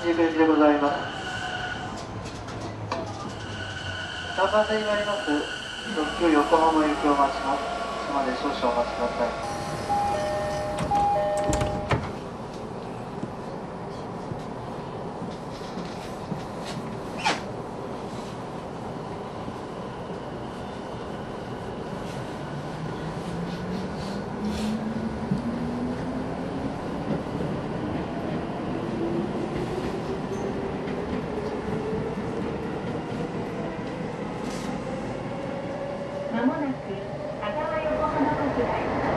行きでございます。3番線になります。特急横浜行きを待ちます。島で少々お待ちください。まもなく赤羽横浜国内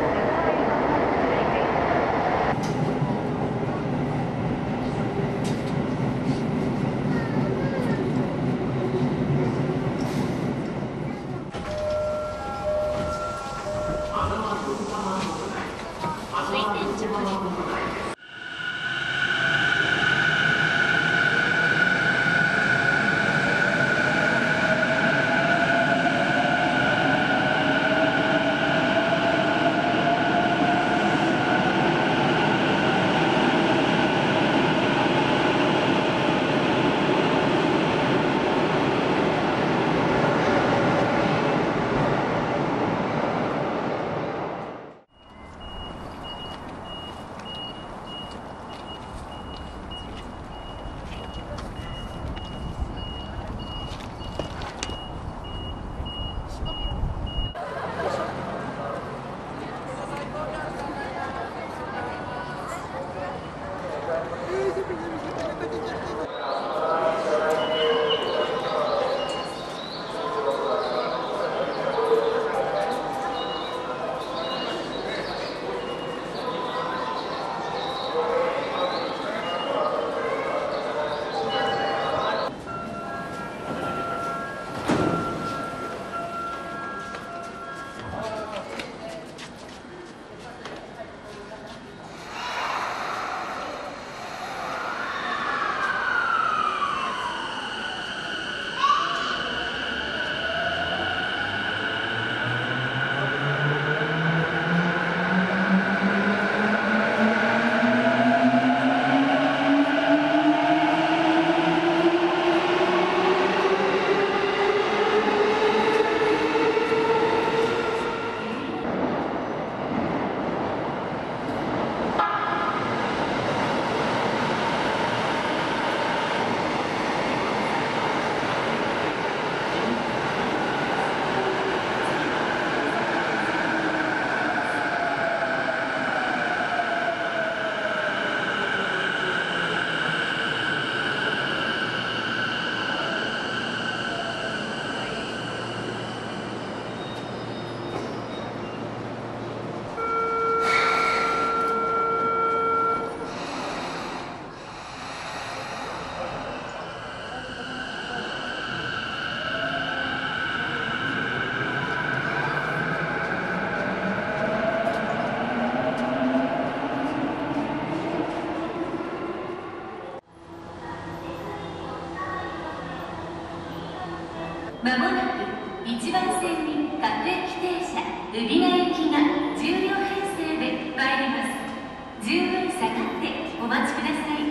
まもなく1番線に各駅停車海老名行きが10両編成で参ります。十分下がってお待ちください。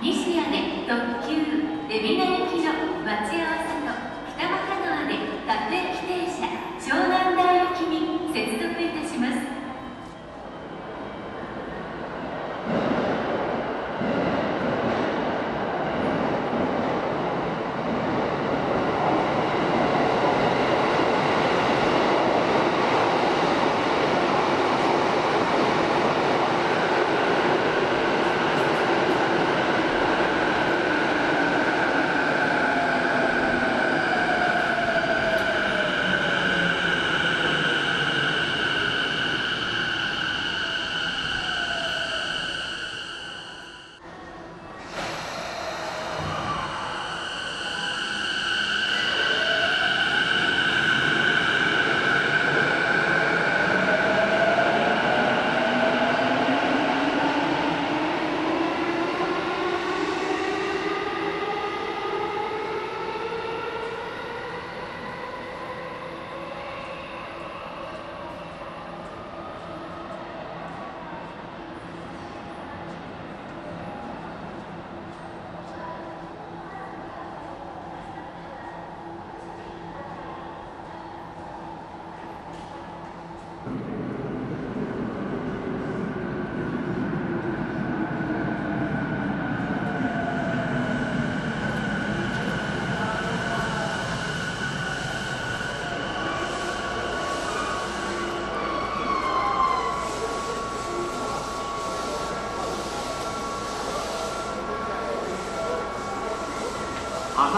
西屋で特急海老名行き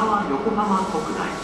川横浜国大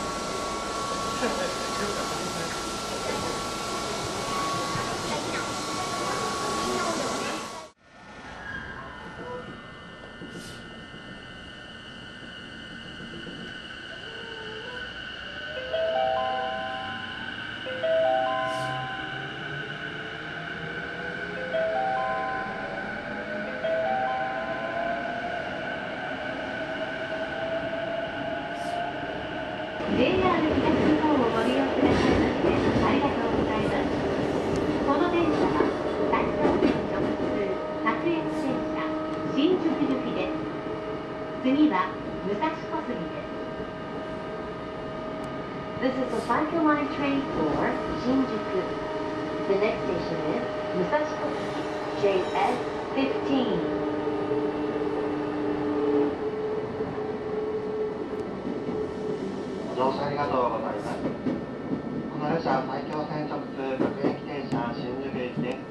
次は武蔵小杉です This is the Saikyo Line train for Shinjuku. The next station is Musashi JS15. 乗車ありがとうございます。この列車は埼京線直通各駅停車新宿駅です。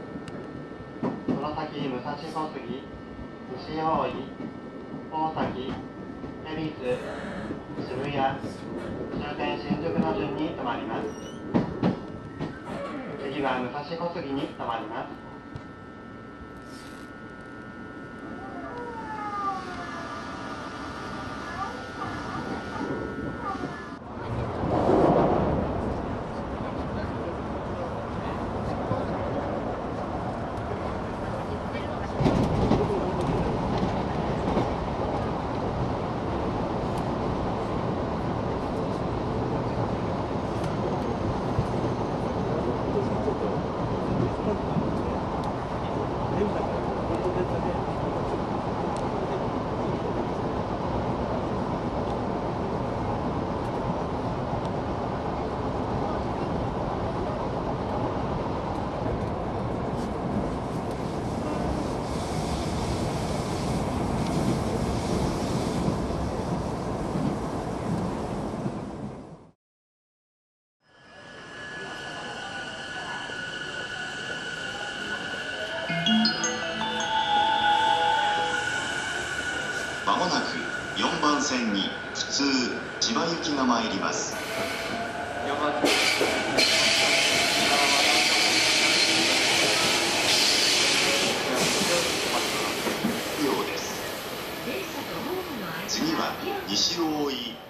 その先武蔵小杉、西大井、大崎、恵比寿、渋谷、終点新宿の順に停まります。次は武蔵小杉に停まります。まもなく4番線に普通千葉行きが参ります。次は西大井